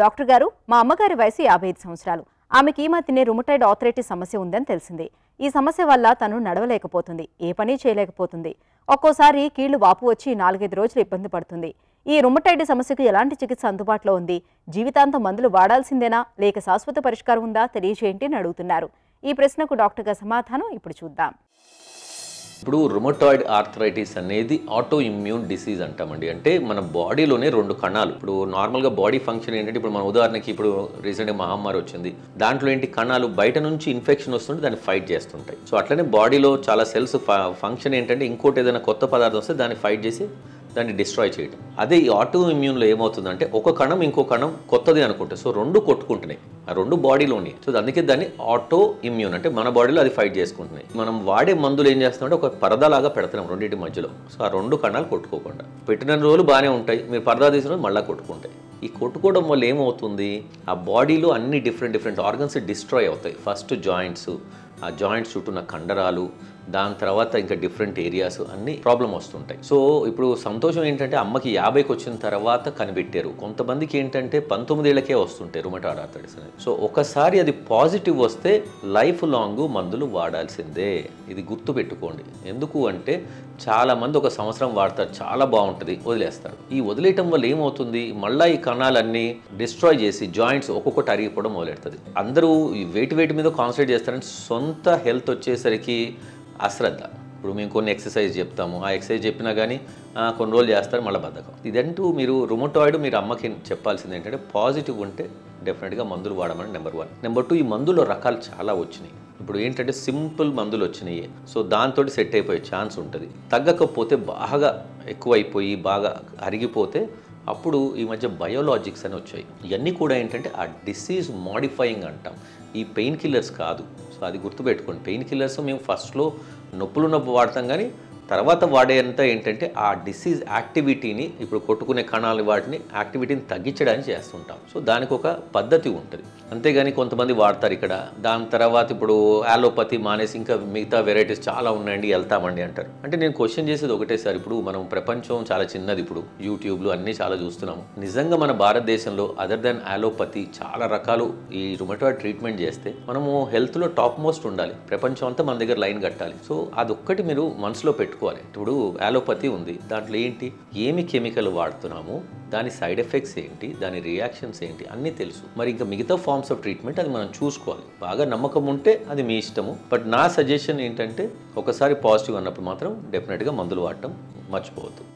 Doctor గారు మా అమ్మగారి వయసు యాభై ఐదు సంవత్సరాలు. ఆమెకి ఈ మధ్యనే రుమటైడ్ ఆథరైటిస్ సమస్య ఉందని తెలిసింది. ఈ సమస్య వల్ల తను నడవలేకపోతుంది ఏ పని చేయలేకపోతుంది. ఒక్కోసారి కీళ్ళు వాపు వచ్చి నాలుగైదు రోజులు ఇబ్బంది పడుతుంది. ఈ రుమటైడ్ సమస్యకు ఎలాంటి చికిత్స అందుబాటులో ఉంది? జీవితాంతం మందులు వాడాల్సిందేనా? లేక శాశ్వత పరిష్కారం ఉందా? తెలియజేయండి అని అడుగుతున్నారు. ఈ ప్రశ్నకు డాక్టర్ సమాధానం ఇప్పుడు చూద్దాం. ఇప్పుడు రుమటాయిడ్ ఆర్థరైటిస్ అనేది ఆటో ఇమ్యూన్ డిసీజ్ అంటామండి. అంటే మన బాడీలోనే రెండు కణాలు. ఇప్పుడు నార్మల్గా బాడీ ఫంక్షన్ ఏంటంటే ఇప్పుడు మన ఉదాహరణకి ఇప్పుడు రీసెంట్గా మహమ్మారి వచ్చింది. దాంట్లో ఏంటి కణాలు? బయట నుంచి ఇన్ఫెక్షన్ వస్తుంటే దాన్ని ఫైట్ చేస్తుంటాయి. సో అట్లనే బాడీలో చాలా సెల్స్ ఫంక్షన్ ఏంటంటే ఇంకోటి ఏదైనా కొత్త పదార్థం వస్తే దాన్ని ఫైట్ చేసి దాన్ని డిస్ట్రాయ్ చేయడం అదే ఈ ఆటో ఇమ్యూన్లో ఏమవుతుందంటే ఒక కణం ఇంకో కణం కొత్తది అనుకుంటే సో రెండు కొట్టుకుంటున్నాయి. ఆ రెండు బాడీలోని సో అందుకే దాన్ని ఆటో ఇమ్యూన్ అంటే మన బాడీలో అది ఫైట్ చేసుకుంటున్నాయి. మనం వాడే మందులు ఏం చేస్తామంటే ఒక పరదాలాగా పెడుతున్నాం రెండింటి మధ్యలో. సో ఆ రెండు కణాలు కొట్టుకోకుండా. పెట్టిన రోజులు బాగానే ఉంటాయి. మీరు పరదా తీసిన రోజు మళ్ళీ కొట్టుకుంటాయి. ఈ కొట్టుకోవడం వల్ల ఏమవుతుంది? ఆ బాడీలో అన్ని డిఫరెంట్ డిఫరెంట్ ఆర్గన్స్ డిస్ట్రాయ్ అవుతాయి. ఫస్ట్ జాయింట్స్ ఆ జాయింట్స్ చుట్టూ ఉన్న కండరాలు దాని తర్వాత ఇంకా డిఫరెంట్ ఏరియాస్ అన్ని ప్రాబ్లం వస్తుంటాయి. సో ఇప్పుడు సంతోషం ఏంటంటే అమ్మకి యాభైకి వచ్చిన తర్వాత కనిపెట్టారు. కొంతమందికి ఏంటంటే పంతొమ్మిదేళ్ళకే వస్తుంటాయి రుమటాయిడ్ ఆర్థరైటిస్ అనేది. సో ఒకసారి అది పాజిటివ్ వస్తే లైఫ్ లాంగ్ మందులు వాడాల్సిందే. ఇది గుర్తు పెట్టుకోండి ఎందుకు అంటే చాలా మంది ఒక సంవత్సరం వాడతారు చాలా బాగుంటుంది వదిలేస్తారు. ఈ వదిలేయటం వల్ల ఏమవుతుంది? మళ్ళీ ఈ కణాలన్నీ డిస్ట్రాయ్ చేసి జాయింట్స్ ఒక్కొక్కటి అరిగిపోవడం మొదలెడుతుంది. అందరూ ఈ వెయిట్ వెయిట్ మీద కాన్సన్ట్రేట్ చేస్తారని సొంత హెల్త్ వచ్చేసరికి అశ్రద్ధ. ఇప్పుడు మేము కొన్ని ఎక్సర్సైజ్ చెప్తాము. ఆ ఎక్సర్సైజ్ చెప్పినా కానీ కొన్ని రోజులు చేస్తారు మళ్ళీ బద్ధకం. ఇదంటూ మీరు రుమోటాయిడ్ మీరు అమ్మకి చెప్పాల్సింది ఏంటంటే పాజిటివ్ ఉంటే డెఫినెట్గా మందులు వాడమని నెంబర్ వన్ నెంబర్ టూ ఈ మందులో రకాలు చాలా వచ్చినాయి. ఇప్పుడు ఏంటంటే సింపుల్ మందులు వచ్చినాయి. సో దాంతో సెట్ అయిపోయే ఛాన్స్ ఉంటుంది. తగ్గకపోతే బాగా ఎక్కువైపోయి బాగా అరిగిపోతే అప్పుడు ఈ మధ్య బయోలాజిక్స్ అని వచ్చాయి. ఇవన్నీ కూడా ఏంటంటే ఆ డిసీజ్ మాడిఫైయింగ్ అంటాం. ఈ పెయిన్ కిల్లర్స్ కాదు. సో అది గుర్తుపెట్టుకోండి. పెయిన్ కిల్లర్స్ మేము ఫస్ట్లో నొప్పులు నొప్పి వాడతాం కానీ తర్వాత వాడేంత ఏంటంటే ఆ డిసీజ్ యాక్టివిటీని ఇప్పుడు కొట్టుకునే కణాలు వాటిని యాక్టివిటీని తగ్గించడానికి చేస్తుంటాం. సో దానికి ఒక పద్ధతి ఉంటుంది. అంతేగాని కొంతమంది వాడతారు ఇక్కడ. దాని తర్వాత ఇప్పుడు ఆలోపతి మానేసి ఇంకా మిగతా వెరైటీస్ చాలా ఉన్నాయండి వెళ్తామండి అంటారు. అంటే నేను క్వశ్చన్ చేసేది ఒకటే సార్. ఇప్పుడు మనం ప్రపంచం చాలా చిన్నది ఇప్పుడు. యూట్యూబ్లు అన్నీ చాలా చూస్తున్నాము. నిజంగా మన భారతదేశంలో అదర్ దాన్ ఆలోపతి చాలా రకాలు ఈ రుమటోయిడ్ ట్రీట్మెంట్ చేస్తే మనము హెల్త్లో టాప్ మోస్ట్ ఉండాలి. ప్రపంచం అంతా మన దగ్గర లైన్ కట్టాలి. సో అదొక్కటి మీరు మనసులో పెట్టు పెట్టుకోవాలి. ఇప్పుడు యాలోపతి ఉంది. దాంట్లో ఏంటి? ఏమి కెమికల్ వాడుతున్నాము? దాని సైడ్ ఎఫెక్ట్స్ ఏంటి? దాని రియాక్షన్స్ ఏంటి? అన్నీ తెలుసు. మరి ఇంకా మిగతా ఫార్మ్స్ ఆఫ్ ట్రీట్మెంట్ అది మనం చూసుకోవాలి. బాగా నమ్మకం ఉంటే అది మీ ఇష్టము. బట్ నా సజెషన్ ఏంటంటే ఒకసారి పాజిటివ్ అన్నప్పుడు మాత్రం డెఫినెట్గా మందులు వాడటం మర్చిపోవద్దు.